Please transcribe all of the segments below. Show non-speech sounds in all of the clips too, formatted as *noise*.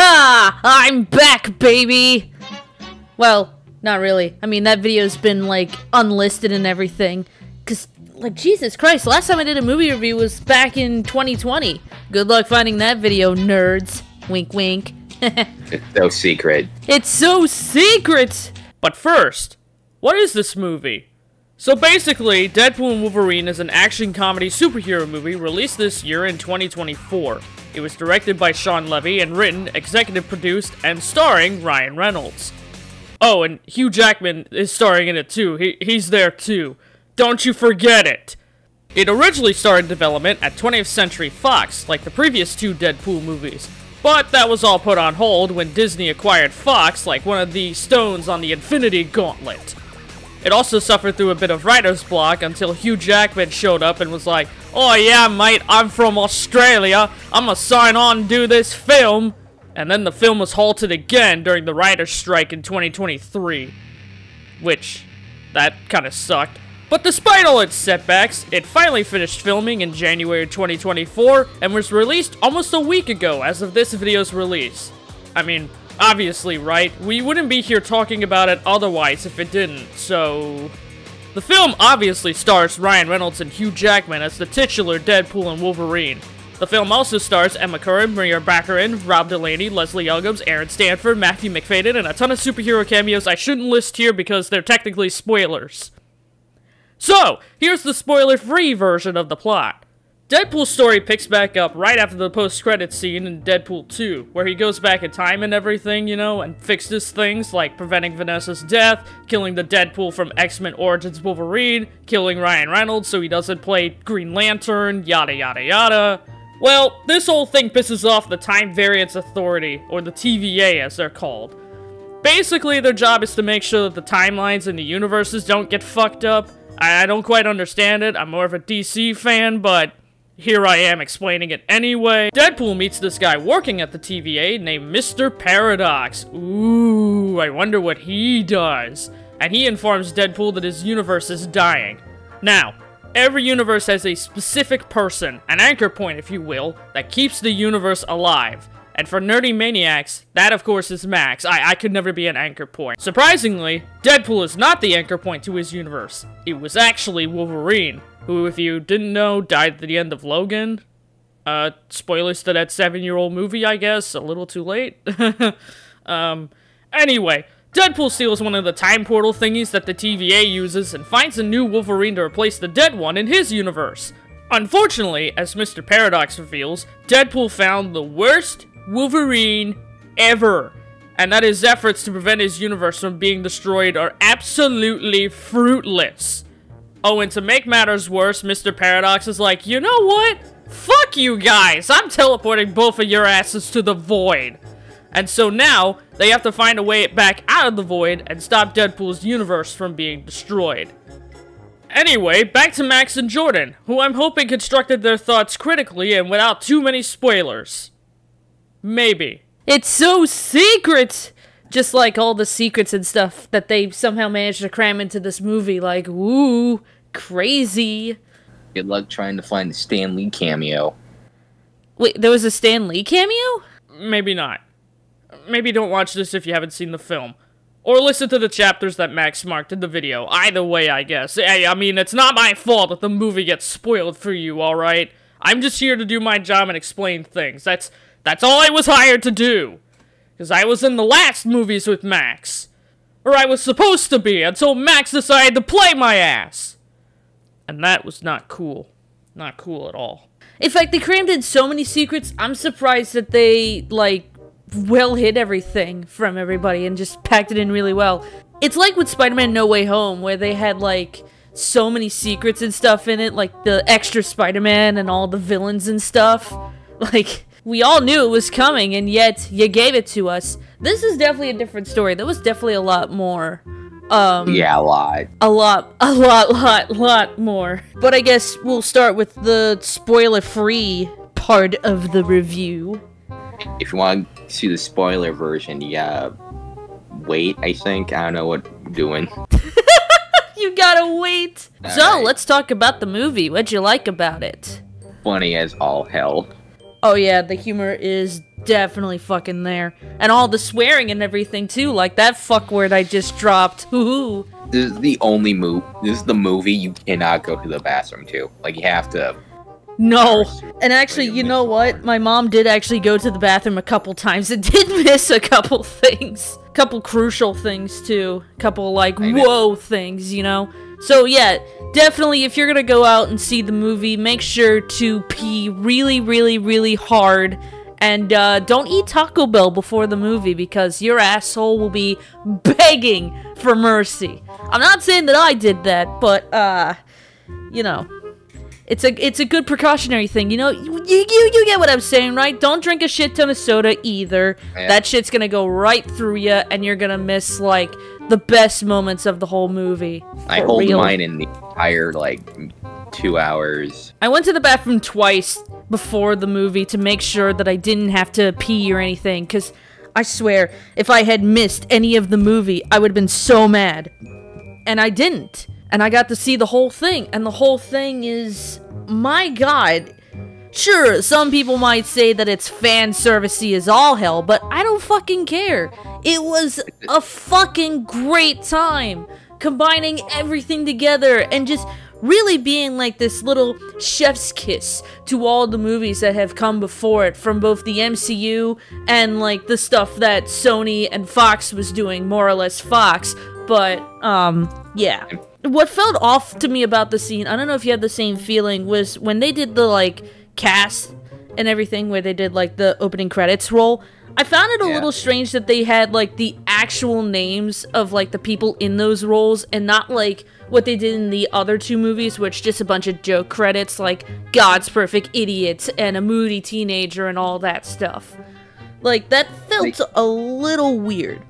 Haha! I'm back, baby! Well, not really. I mean, that video's been, like, unlisted and everything. Cause, like, Jesus Christ, last time I did a movie review was back in 2020. Good luck finding that video, nerds. Wink, wink. *laughs* It's so secret. It's so secret! But first, what is this movie? So basically, Deadpool and Wolverine is an action comedy superhero movie released this year in 2024. It was directed by Shawn Levy and written, executive produced, and starring Ryan Reynolds. Oh, and Hugh Jackman is starring in it too. He, he's there too. Don't you forget it! It originally started development at 20th Century Fox, like the previous two Deadpool movies. But that was all put on hold when Disney acquired Fox like one of the stones on the Infinity Gauntlet. It also suffered through a bit of writer's block until Hugh Jackman showed up and was like, Oh yeah, mate, I'm from Australia. I'm gonna sign on do this film. And then the film was halted again during the writer's strike in 2023. Which, that kinda sucked. But despite all its setbacks, it finally finished filming in January 2024 and was released almost a week ago as of this video's release. I mean, obviously, right? We wouldn't be here talking about it otherwise if it didn't, so... The film obviously stars Ryan Reynolds and Hugh Jackman as the titular Deadpool and Wolverine. The film also stars Emma Corrin, Morena Baccarin, Rob Delaney, Leslie Uggams, Aaron Stanford, Matthew Macfadyen, and a ton of superhero cameos I shouldn't list here because they're technically spoilers. So, here's the spoiler-free version of the plot. Deadpool's story picks back up right after the post-credits scene in Deadpool 2, where he goes back in time and everything, you know, and fixes things like preventing Vanessa's death, killing the Deadpool from X-Men Origins Wolverine, killing Ryan Reynolds so he doesn't play Green Lantern, yada yada yada. Well, this whole thing pisses off the Time Variance Authority, or the TVA as they're called. Basically, their job is to make sure that the timelines and the universes don't get fucked up. I, I don't quite understand it, I'm more of a DC fan, but here I am explaining it anyway. Deadpool meets this guy working at the TVA named Mr. Paradox. Ooh, I wonder what he does. And he informs Deadpool that his universe is dying. Now, every universe has a specific person, an anchor point if you will, that keeps the universe alive. And for Nerdy Maniakz, that of course is Max. I, I could never be an anchor point. Surprisingly, Deadpool is not the anchor point to his universe. It was actually Wolverine, who, if you didn't know, died at the end of Logan. Uh, spoilers to that seven-year-old movie, I guess. A little too late. *laughs* um, anyway, Deadpool steals one of the time portal thingies that the TVA uses and finds a new Wolverine to replace the dead one in his universe. Unfortunately, as Mr. Paradox reveals, Deadpool found the worst Wolverine ever, and that his efforts to prevent his universe from being destroyed are absolutely fruitless. Oh, and to make matters worse, Mr. Paradox is like, you know what? Fuck you guys! I'm teleporting both of your asses to the void! And so now, they have to find a way back out of the void and stop Deadpool's universe from being destroyed. Anyway, back to Max and Jordan, who I'm hoping constructed their thoughts critically and without too many spoilers. Maybe. It's so secret! Just like all the secrets and stuff that they somehow managed to cram into this movie. Like, ooh, crazy. Good luck trying to find the Stan Lee cameo. Wait, there was a Stan Lee cameo? Maybe not. Maybe don't watch this if you haven't seen the film. Or listen to the chapters that Max marked in the video. Either way, I guess. Hey, I mean, it's not my fault that the movie gets spoiled for you, alright? I'm just here to do my job and explain things. That's that's all I was hired to do. Because I was in the last movies with Max. Or I was supposed to be until Max decided to play my ass. And that was not cool. Not cool at all. In fact, they crammed in so many secrets, I'm surprised that they, like, well hid everything from everybody and just packed it in really well. It's like with Spider-Man No Way Home, where they had, like, so many secrets and stuff in it, like the extra Spider-Man and all the villains and stuff. *laughs* Like, we all knew it was coming, and yet you gave it to us. This is definitely a different story. There was definitely a lot more. Um, Yeah, a lot. a lot, *laughs* a lot, lot, lot more. But I guess we'll start with the spoiler-free part of the review. If you want to see the spoiler version, yeah, wait, I think. I don't know what I'm doing. *laughs* You gotta wait. All so right. let's talk about the movie. What'd you like about it? Funny as all hell. Oh yeah, the humor is definitely fucking there. And all the swearing and everything too, like that fuck word I just dropped. *laughs* Hoo This is the only move. This is the movie you cannot go to the bathroom to. Like you have to. No. And actually, you know what? My mom did actually go to the bathroom a couple times and *laughs* did miss a couple things. A couple crucial things too. A couple like whoa things, you know? So yeah, definitely if you're gonna go out and see the movie, make sure to pee really, really, really hard. And uh, don't eat Taco Bell before the movie because your asshole will be begging for mercy. I'm not saying that I did that, but uh, you know, it's a it's a good precautionary thing. You know, you you, you get what I'm saying, right? Don't drink a shit ton of soda either. Yeah. That shit's gonna go right through you, and you're gonna miss like the best moments of the whole movie. I hold real. mine in the entire like two hours. I went to the bathroom twice before the movie to make sure that I didn't have to pee or anything, because I swear, if I had missed any of the movie, I would have been so mad. And I didn't. And I got to see the whole thing, and the whole thing is. My god. Sure, some people might say that it's fan servicey as all hell, but I don't fucking care. It was a fucking great time combining everything together and just really being like this little chef's kiss to all the movies that have come before it from both the MCU and like the stuff that Sony and Fox was doing, more or less Fox. But um yeah. What felt off to me about the scene, I don't know if you had the same feeling, was when they did the like cast and everything where they did like the opening credits roll. I found it a Yeah. little strange that they had like the actual names of like the people in those roles and not like what they did in the other two movies, which just a bunch of joke credits like God's Perfect Idiots and a moody teenager and all that stuff. Like that felt a little weird.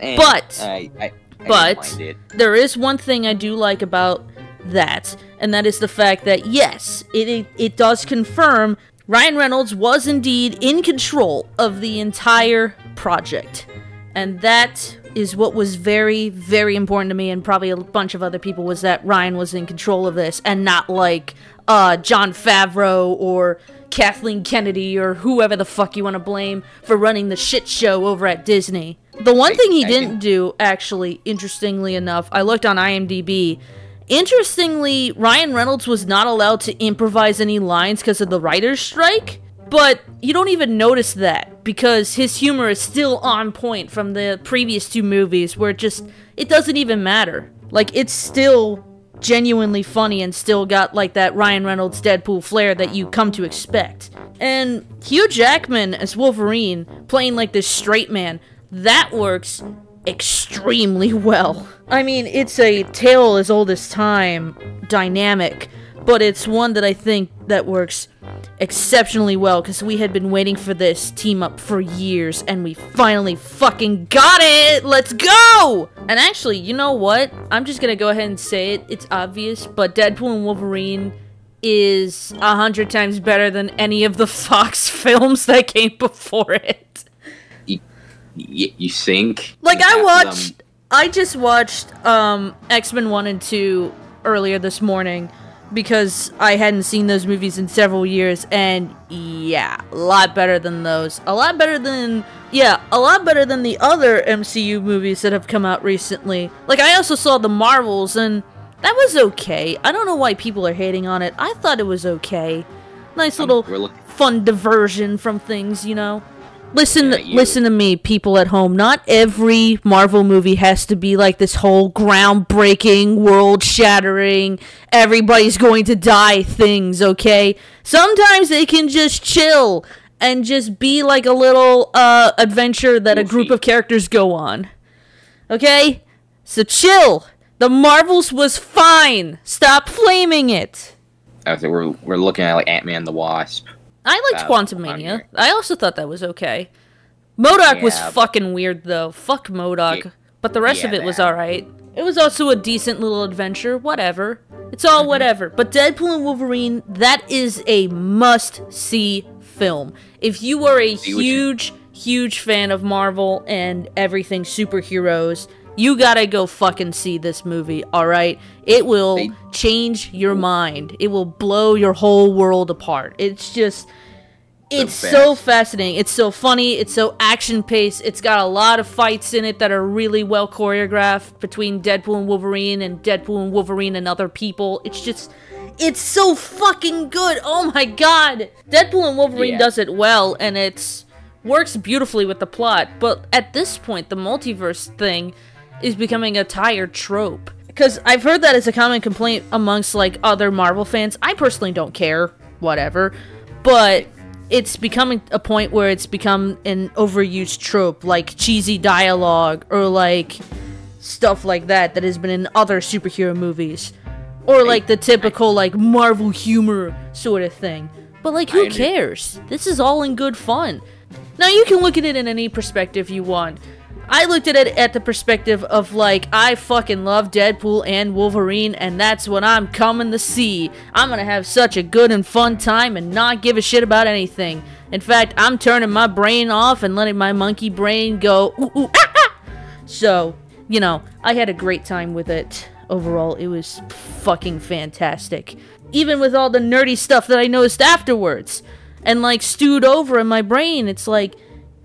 And But- I, I, but- there is one thing I do like about that, and that is the fact that yes, it it, it does confirm Ryan Reynolds was indeed in control of the entire project. And that is what was very, very important to me, and probably a bunch of other people, was that Ryan was in control of this, and not like uh, Jon Favreau or Kathleen Kennedy or whoever the fuck you want to blame for running the shit show over at Disney. The one thing he didn't do, actually, interestingly enough, I looked on IMDb. Interestingly, Ryan Reynolds was not allowed to improvise any lines because of the writer's strike. But you don't even notice that because his humor is still on point from the previous two movies where it just it doesn't even matter. Like it's still genuinely funny and still got like that Ryan Reynolds Deadpool flair that you come to expect. And Hugh Jackman as Wolverine playing like this straight man, that works extremely *laughs* well. I mean, it's a tale as old as time dynamic, but it's one that I think that works exceptionally well because we had been waiting for this team up for years and we finally fucking got it. Let's go! And actually, you know what? I'm just gonna go ahead and say it. It's obvious, but Deadpool and Wolverine is a hundred times better than any of the *laughs* Fox films that came before it. Y- you think? Like I watched, them- I just watched um X Men One and Two earlier this morning because I hadn't seen those movies in several years, and yeah, a lot better than those. A lot better than yeah, a lot better than the other MCU movies that have come out recently. Like I also saw the Marvels, and that was okay. I don't know why people are hating on it. I thought it was okay. Nice little fun diversion from things, you know. Listen, listen to me, people at home. Not every Marvel movie has to be like this whole groundbreaking, world-shattering, everybody's going to die things. Okay, sometimes they can just chill and just be like a little uh, adventure that a group of characters go on. Okay, so chill. The Marvels was fine. Stop flaming it. I was like, we're we're looking at like Ant Man the Wasp. I liked Quantumania. okay. I also thought that was okay. MODOK was Yeah, but- fucking weird though. Fuck MODOK. But the rest of yeah, it was alright. It was also a decent little adventure. Whatever. It's all whatever. But Deadpool and Wolverine, that is a must see film. If you are a See what you- huge, huge fan of Marvel and everything superheroes, you gotta go fucking see this movie, alright? It will They- change your mind. It will blow your whole world apart. It's just it's so fascinating. It's so funny. It's so action paced. It's got a lot of fights in it that are really well choreographed between Deadpool and Wolverine and Deadpool and Wolverine and other people. It's just, it's so fucking good. Oh my god. Deadpool and Wolverine Yeah. does it well and it's works beautifully with the plot. But at this point, the multiverse thing is becoming a tired trope. Because I've heard that as a common complaint amongst like other Marvel fans. I personally don't care, whatever. But it's becoming a point where it's become an overused trope, like cheesy dialogue or like stuff like that that has been in other superhero movies. Or like the typical like Marvel humor sort of thing. But like who cares? This is all in good fun. Now you can look at it in any perspective you want. I looked at it at the perspective of like I fucking love Deadpool and Wolverine and that's what I'm coming to see. I'm to have such a good and fun time and not give a shit about anything. In fact, I'm turning my brain off and letting my monkey brain go ooh ooh ah, ah. So, you know, I had a great time with it. Overall, it was fucking fantastic. Even with all the nerdy stuff that I noticed afterwards and like stewed over in my brain, it's like,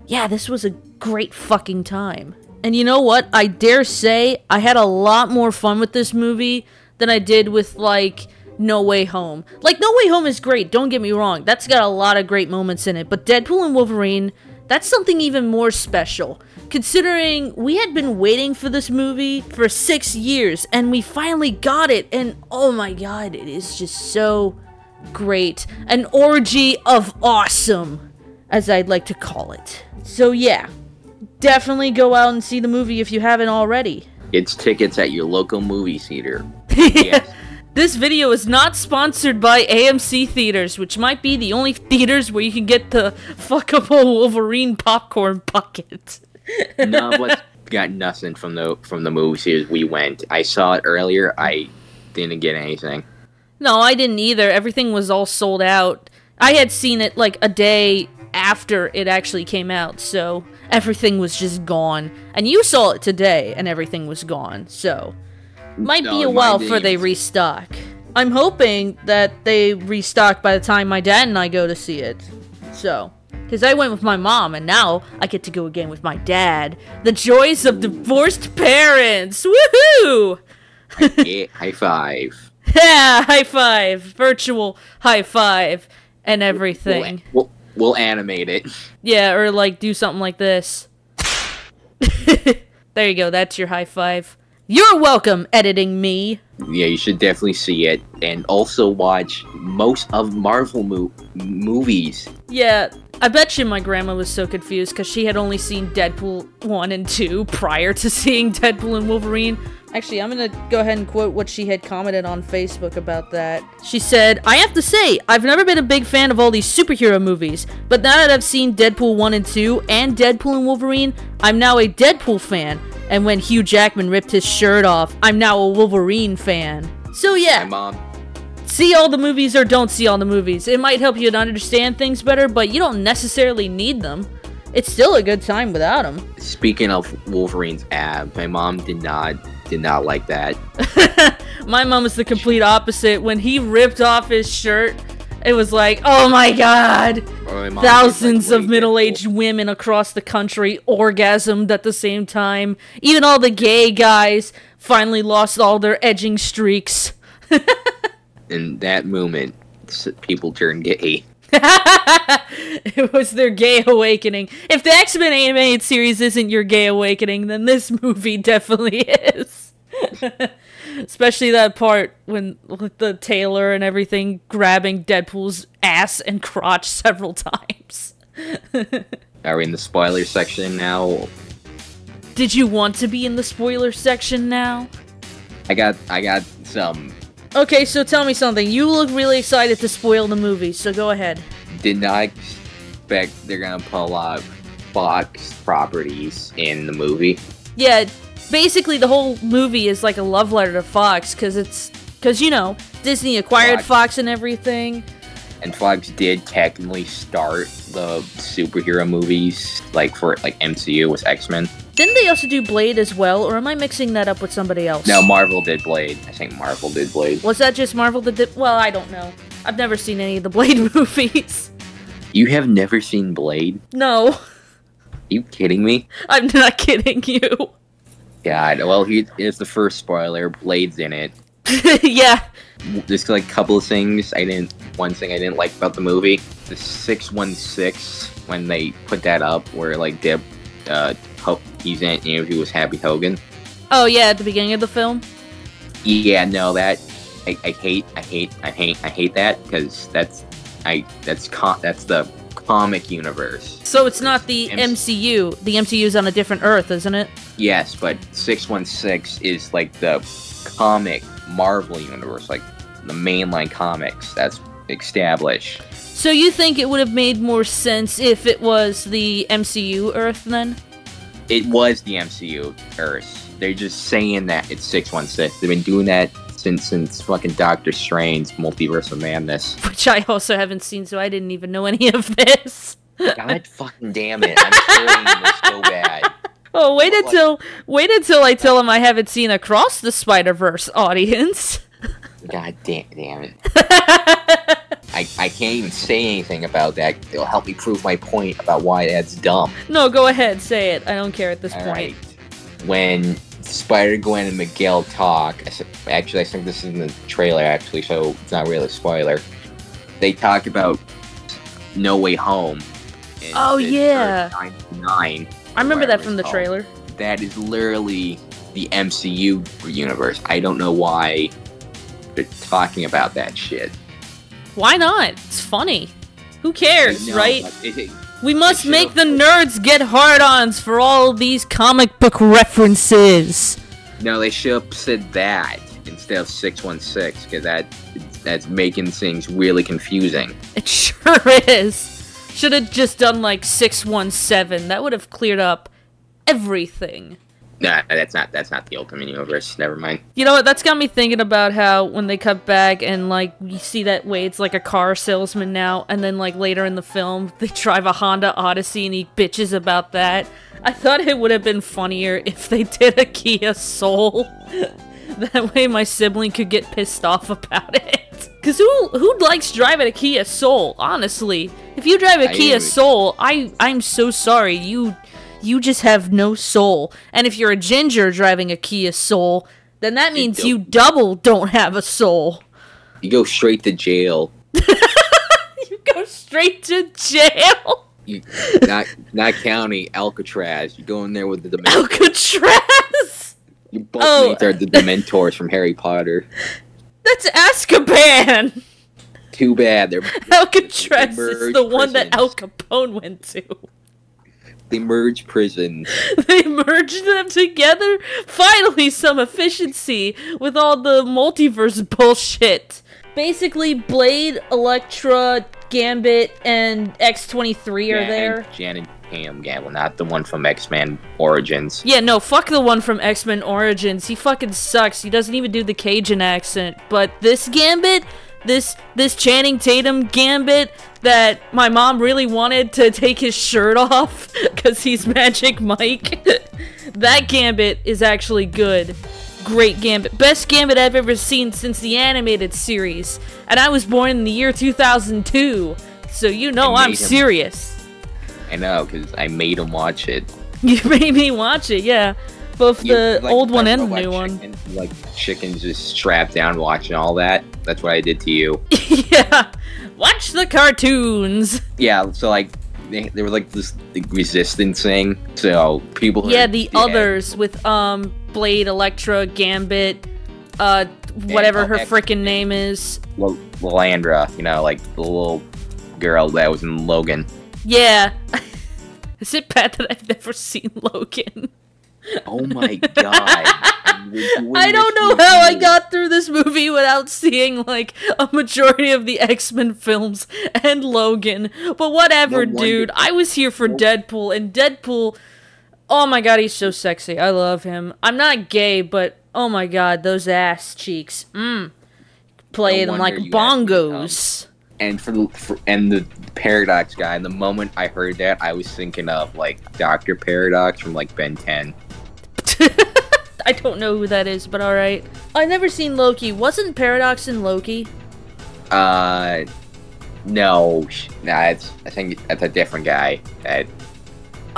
yeah, this was a great fucking time. And you know what? I dare say I had a lot more fun with this movie than I did with like No Way Home. Like No Way Home is great, don't get me wrong. That's got a lot of great moments in it, but Deadpool and Wolverine, that's something even more special. Considering we had been waiting for this movie for 6 years and we finally got it and oh my god, it is just so great. An orgy of awesome, as I'd like to call it. So, yeah, definitely go out and see the movie if you haven't already. It's tickets at your local movie theater. *laughs* Yes. This video is not sponsored by AMC Theaters, which might be the only theaters where you can get the fuckable Wolverine popcorn bucket. *laughs* no, us got nothing from the from the movie theaters we went. I saw it earlier. I didn't get anything. No, I didn't either. Everything was all sold out. I had seen it like a day after it actually came out, so everything was just gone. And you saw it today, and everything was gone, so might be a while before they restock. I'm hoping that they restock by the time my dad and I go to see it. So, because I went with my mom, and now I get to go again with my dad. The joys of divorced parents! Woohoo! Yeah, *laughs* high five. Yeah, high five, virtual high five, and everything. We'll, we'll animate it. Yeah, or like do something like this. *laughs* there you go, that's your high five. You're welcome, editing me. Yeah, you should definitely see it, and also watch most of Marvel mo- movies. Yeah, I bet you my grandma was so confused because she had only seen Deadpool 1 and 2 prior to seeing Deadpool and Wolverine. Actually, I'm gonna go ahead and quote what she had commented on Facebook about that. She said, I have to say, I've never been a big fan of all these superhero movies, but now that I've seen Deadpool 1 and 2 and Deadpool and Wolverine, I'm now a Deadpool fan. And when Hugh Jackman ripped his shirt off, I'm now a Wolverine fan. So yeah, My mom. see all the movies or don't see all the movies. It might help you to understand things better, but you don't necessarily need them. It's still a good time without them. Speaking of Wolverine's ab, my mom did not did not like that. *laughs* My mom is the complete opposite. When he ripped off his shirt, it was like, oh my god! My Thousands like, of middle aged women across the country orgasmed at the same time. Even all the gay guys finally lost all their edging streaks. *laughs* In that moment, people turned gay. *laughs* it was their gay awakening. If the X Men animated series isn't your gay awakening, then this *laughs* movie definitely is. *laughs* Especially that part when with the tailor and everything grabbing Deadpool's ass and crotch several times. Are we in the spoiler section now? Did you want to be in the spoiler section now? I got I got some. Okay, so tell me something. You look really excited to spoil the movie, so go ahead. Did not expect they're gonna pull out Fox properties in the movie. Yeah, basically the whole movie is like a love letter to Fox because it's because you know Disney acquired Fox. Fox and everything. And Fox did technically start the superhero movies, like for like MCU with X Men. Didn't they also do Blade as well, or am I mixing that up with somebody else? No, Marvel did Blade. I think Marvel did Blade. Was that just Marvel that did? Well, I don't know. I've never seen any of the Blade *laughs* movies. You have never seen Blade? No, you kidding me? I'm not kidding you. God. Well, he here's the first spoiler. Blade's in it. *laughs* yeah. Just like a couple of things I didn't. One thing I didn't like about the movie, the six one six when they put that up, where like Deb, uh, he's in. You know, he was Happy Hogan. Oh yeah, at the beginning of the film. Yeah, no, that I, I hate, I hate, I hate, I hate that because that's I that's con- that's the comic universe. So it's not the MC MCU. The MCU is on a different Earth, isn't it? Yes, but six one six is like the comic Marvel universe, like the mainline comics that's established. So you think it would have made more sense if it was the MCU Earth then? It was the MCU Earth. They're just saying that it's six one six. They've been doing that since since fucking Doctor Strange Multiverse of Madness. *laughs* Which I also haven't seen, so I didn't even know any of this. God fucking damn it! I'm trying this so bad. *laughs* Oh, wait What? until wait until I tell him I haven't seen Across the Spider Verse, audience. *laughs* God damn, damn it! *laughs* I, I can't even say anything about that. It'll help me prove my point about why that's dumb. no, go ahead, say it. I don't care at this All point. right. When Spider Gwen and Miguel talk, I actually I think this is in the trailer actually, so it's not really a spoiler. They talk about No Way Home. Oh, yeah. 99. I remember that from the called. trailer. That is literally the MCU universe. I don't know why they're talking about that shit. Why not? It's funny. Who cares, No, right? it- it- We must make the nerds get hard-ons for all these comic book references. No, they should have said that instead of six one six because that that's making things really confusing. It sure is. Should have just done like 617. That would have cleared up everything. Nah, that's not that's not the Ultimate Universe. Never mind. You know what? That's got me thinking about how when they cut back and like you see that Wade's like a car salesman now, and then like later in the film *laughs* they drive a Honda Odyssey and he bitches about that. I thought it would have been funnier if they did a Kia Soul. *laughs* that way my sibling could get pissed off about it. Cause who who likes driving a Kia Soul? Honestly, if you drive a I Kia Soul, I I'm so sorry you you just have no soul. And if you're a ginger driving a Kia Soul, then that means you double don't have a soul. You go straight to jail. *laughs* You go straight to jail. You not not county Alcatraz. You go in there with the Dementors. Alcatraz. You both Oh. are the Dementors from Harry Potter. *laughs* That's Azkaban. Too bad they're *laughs* Alcatraz is the one that Al. Capone went to. they merge prisons. *laughs* They merged them together. Finally, some efficiency with all the multiverse bullshit. Basically, Blade, Elektra, Gambit, and X23 are there. And Janet Ham Gamble, not the one from X Men Origins. Yeah, no, fuck the one from X Men Origins. He fucking sucks. He doesn't even do the Cajun accent. But this Gambit, this this Channing Tatum Gambit that my mom really wanted to take his shirt *laughs* off because he's Magic Mike. *laughs* that Gambit is actually good. Great Gambit. Best Gambit I've ever seen since the animated series. And I was born in the year 2002. So you know I'm him- serious. I know, because I made him watch it. *laughs* You made me watch it, yeah. Both You- the like, old one and the new one. chicken, Like chickens just strapped down watching all that. That's what I did to you. *laughs* yeah. Watch the cartoons. Yeah, so like they, they were like this the resistance thing. So people. Yeah, the dead- others with um Blade, Elektra, Gambit, uh whatever oh, her freaking name is. L- Lalandra, you know, like the little girl that was in Logan. Yeah. *laughs* Is it bad that I've never seen Logan? Oh my god! *laughs* I don't know how I got through this movie without seeing like a majority of the X-Men films and Logan. But whatever, No dude. I was here for Deadpool and Deadpool Oh my god, he's so sexy. I love him. I'm not gay, but oh my god, those ass cheeks. Mmm. Play No them like wonder you asked me to come. bongos. And for, the, for and the paradox guy. And the moment I heard that, I was thinking of like Doctor Paradox from like Ben 10. *laughs* I don't know who that is, but alright. I've never seen Loki. Wasn't Paradox in Loki? Uh, No, nah, it's, I think that's a different guy. That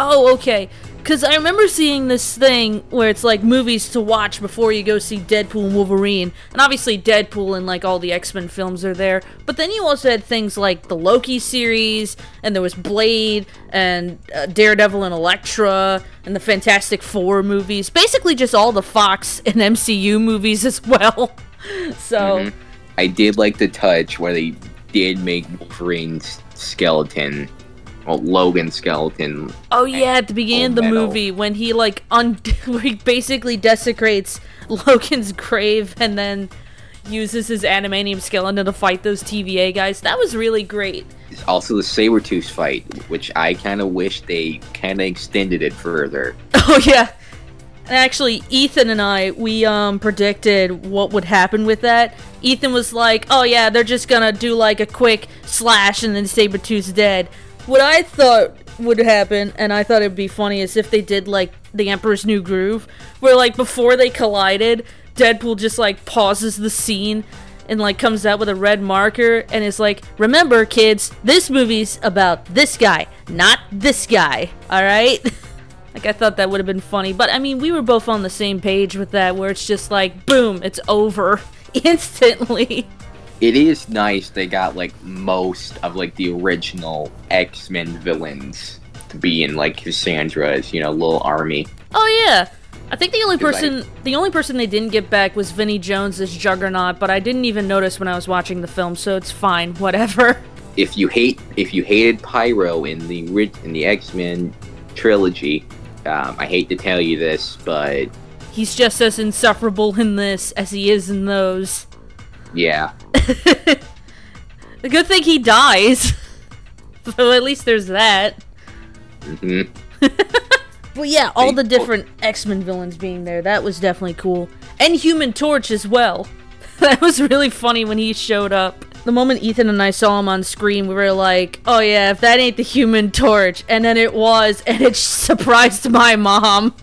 Oh, okay. Because I remember seeing this thing where it's like movies to watch before you go see Deadpool and Wolverine. And obviously, Deadpool and like all the X Men films are there. But then you also had things like the Loki series, and there was Blade, and uh, Daredevil and Elektra, and the Fantastic Four movies. Basically, just all the Fox and MCU movies as well. *laughs* so. Mhm. I did like the touch where they did make Wolverine's skeleton, well, Logan's skeleton. Oh yeah, at the beginning of the metal. movie when he like un *laughs* he basically desecrates Logan's *laughs* grave and then uses his adamantium skeleton to fight those TVA guys. That was really great. Also, the Sabretooth fight, which I kind of wish they kind of extended it further. *laughs* Oh yeah. And actually, Ethan and I, we um predicted what would happen with that. Ethan was like, "Oh yeah, they're just gonna do like a quick slash and then Sabretooth's dead." What I thought would happen, and I thought it'd be funny, is if they did like the Emperor's New Groove, where like before they collided, Deadpool just like pauses the scene and like comes out with a red marker and is like, "Remember, kids, this movie's about this guy, not this guy." All right. *laughs* Like I thought that would have been funny, but I mean we were both on the same page with that where it's just like boom, it's over *laughs* instantly. It is nice they got like most of like the original X Men villains to be in like Cassandra's, you know, little army. Oh yeah. I think the only person the only person they didn't get back was Vinnie Jones as Juggernaut, but I didn't even notice when I was watching the film, so it's fine, *laughs* whatever. If you hate, if you hated Pyro in the in the X Men trilogy, um, I hate to tell you this, but He's just as insufferable in this as he is in those. Yeah, The *laughs* good thing he dies. *laughs* so at least there's that. *laughs* hmm But yeah, all the different X Men villains being there, that was definitely cool. And Human Torch as well. that was really funny when he showed up. The moment Ethan and I saw him on screen, we were like, oh yeah, if that ain't the Human Torch. And then it was, and it surprised my mom,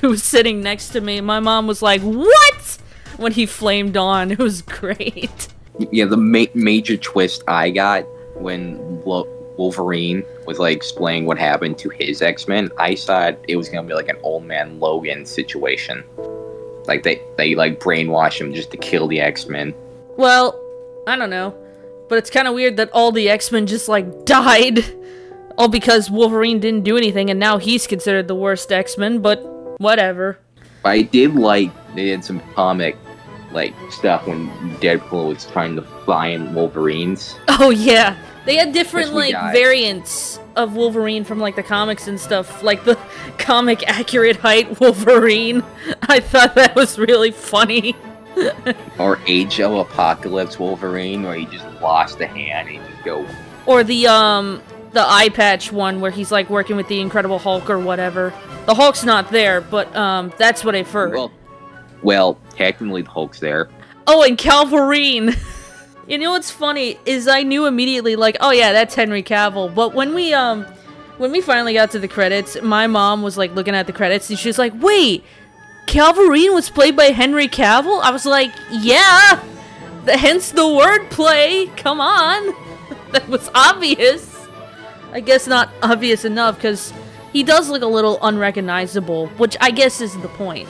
who was sitting next to me. My mom was like, what? When he flamed on, it was great. *laughs* yeah. The ma- major twist I got when Lo- Wolverine was like explaining what happened to his X Men, I thought it was gonna be like an old man Logan situation. Like they they like brainwash him just to kill the X Men. Well, I don't know. But it's kind of weird that all the X Men just like *laughs* died. All because Wolverine didn't do anything and now he's considered the worst X Men, but whatever. I did like they did some comic like stuff when Deadpool was trying to find Wolverines. Oh, yeah. They had different like variants of Wolverine from like the comics and stuff. Like the *laughs* comic accurate height Wolverine. I thought that was really funny. *laughs* Or Age of Apocalypse Wolverine, where he just lost a hand and just go. Or the um the eye patch one where he's like working with the Incredible Hulk or whatever. The Hulk's not there, but um that's what I've heard. Well, well, technically the Hulk's there. Oh, and Cavillrine. *laughs* you know what's funny is I knew immediately like, oh yeah, that's Henry Cavill. But when we um when we finally got to the credits, my mom was like looking at the credits and she was like, "Wait, Cavillrine was played by Henry Cavill?" I was like, "Yeah." The, hence the wordplay. Come on. *laughs* that was obvious. I guess not obvious enough cuz he does look a little unrecognizable, which I guess is the point.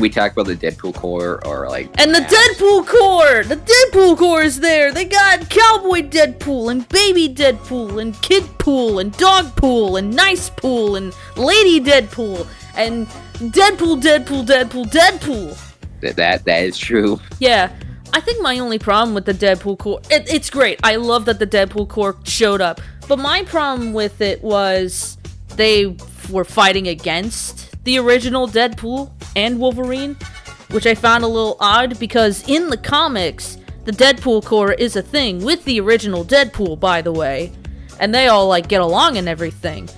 We talk about the Deadpool Corps or like? And the? Deadpool Corps! The Deadpool Corps is there! They got Cowboy Deadpool and Baby Deadpool and Kid Pool and Dog Pool and Nice Pool and Lady Deadpool and Deadpool, Deadpool, Deadpool, Deadpool! That that that is true. *laughs* Yeah, I think my only problem with the Deadpool Corps, it, it's great. I love that the Deadpool Corps showed up. But my problem with it was they were fighting against the original Deadpool and Wolverine, which I found a little odd because in the comics, the Deadpool Corps is a thing with the original Deadpool, by the way. And they all like get along and everything.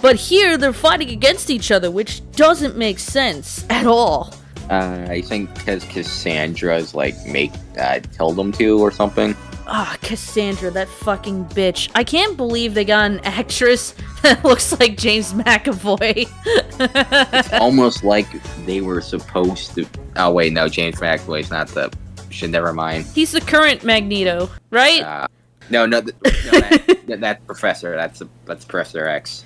But here they're fighting against each other, which doesn't make sense at all. Uh, I think because Cassandra's like make uh, tell them to or something. Ah, Cassandra, that fucking bitch. I can't believe they got an actress *laughs* that looks like James McAvoy. *laughs* Almost like they were supposed to. Oh wait, no, James McAvoy's not the. Should never mind. He's the current Magneto, right? Uh, No, no, th- no *laughs* that, that, Professor. That's that's Professor X.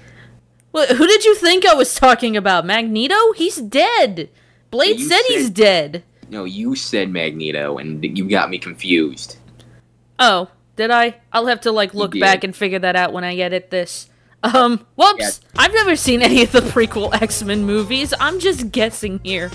Well, who did you think I was talking about? Magneto? He's dead. Blade you said he's dead. No, you said Magneto, and you got me confused. Oh, did I? I'll have to like look back and figure that out when I edit this. Um, whoops! I've never seen any of the prequel X-Men movies. I'm just guessing here.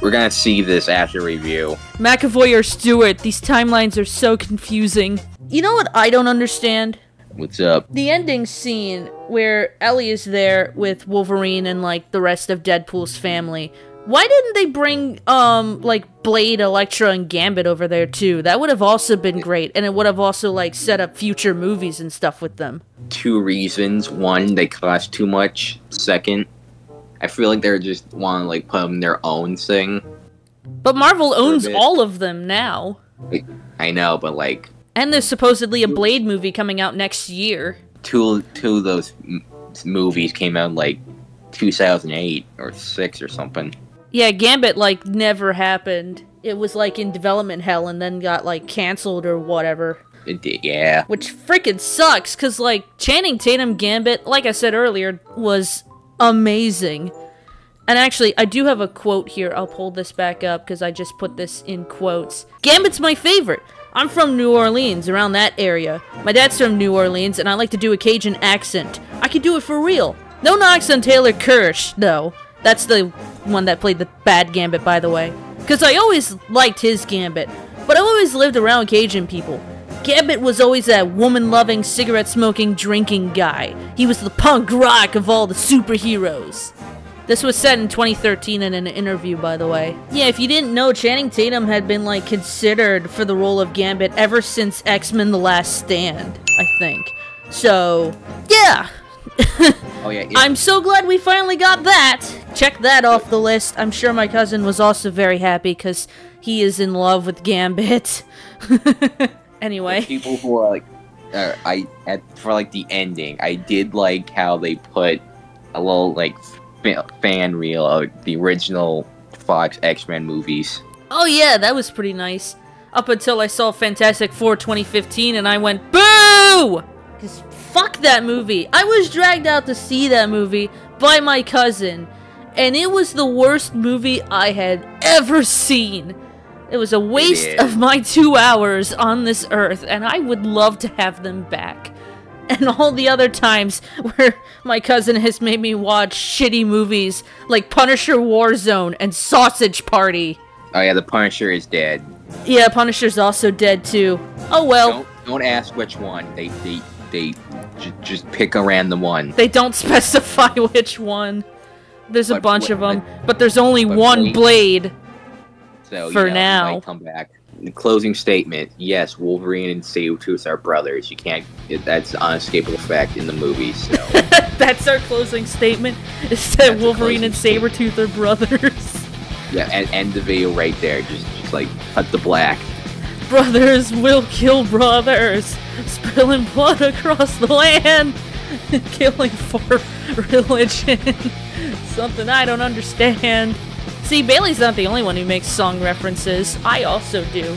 We're gonna see this after review. McAvoy or Stewart, these timelines are so confusing. You know what I don't understand? What's up? The ending scene where Ellie is there with Wolverine and like the rest of Deadpool's family. Why didn't they bring um like Blade, Elektra, and Gambit over there too? That would have also been great, and it would have also like set up future movies and stuff with them. Two reasons. One, they cost too much. Second, I feel like they're just want to like put them in their own thing. But Marvel owns all of them now. I know, but like And there's supposedly a Blade movie coming out next year. two two of those m- movies came out like 2008 or six or something. Yeah, Gambit like never happened. It was like in development hell and then got like canceled or whatever. Yeah. Which freaking sucks cuz like Channing Tatum Gambit, like I said earlier, was amazing. And actually, I do have a quote here. I'll pull this back up because I just put this in quotes. Gambit's my favorite. I'm from New Orleans, around that area. My dad's from New Orleans, and I like to do a Cajun accent. I could do it for real. No knocks on Taylor Kitsch, though. That's the one that played the bad Gambit, by the way. Because I always liked his Gambit, but I've always lived around Cajun people. Gambit was always that woman loving, cigarette smoking, drinking guy. He was the punk rock of all the superheroes. This was said in 2013 in an interview, by the way. Yeah, if you didn't know, Channing Tatum had been, like, considered for the role of Gambit ever since X Men The Last Stand, I think. So, yeah. Oh yeah, I'm so glad we finally got that. Check that off the list. I'm sure my cousin was also very happy because he is in love with Gambit. *laughs* anyway. people who are like, uh, I at for like the ending, I did like how they put a little like fa- fan reel of the original Fox X Men movies. Oh yeah, that was pretty nice. Up until I saw Fantastic Four 2015 and I went boo! Cause fuck that movie. I was dragged out to see that movie by my cousin, and it was the worst movie I had ever seen. It was a waste of my two hours on this earth, and I would love to have them back. And all the other times *laughs* where my cousin has made me watch shitty movies like Punisher Warzone and Sausage Party. Oh yeah, the Punisher is dead. Yeah, Punisher's also dead too. Oh well, Don't don't ask which one. They they they j- just pick a random one. they don't *laughs* specify which one. There's a But bunch of them, but there's only one blade. So For you know, now. come back. The closing statement: Yes, Wolverine and Sabretooth are brothers. You can't. It, that's an unescapable fact in the movies. So *laughs* That's our closing statement. Is that That's Wolverine and Sabretooth are brothers. yeah, and end the video right there. Just just like cut the black. Brothers will kill brothers, spilling blood across the land, *laughs* killing for religion. *laughs* Something I don't understand. See, Bailey's not the only one who makes song references. I also do.